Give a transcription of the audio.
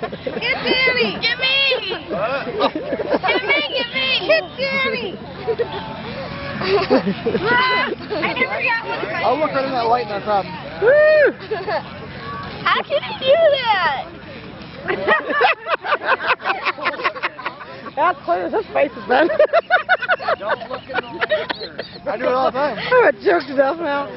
Get Danny! Get me! Get me! Get me! Get Danny! I never got one of my I'll look right in that light, no problem. How can he do that? That's clear as his face has been. I do it all the time. I'm a joke to death now.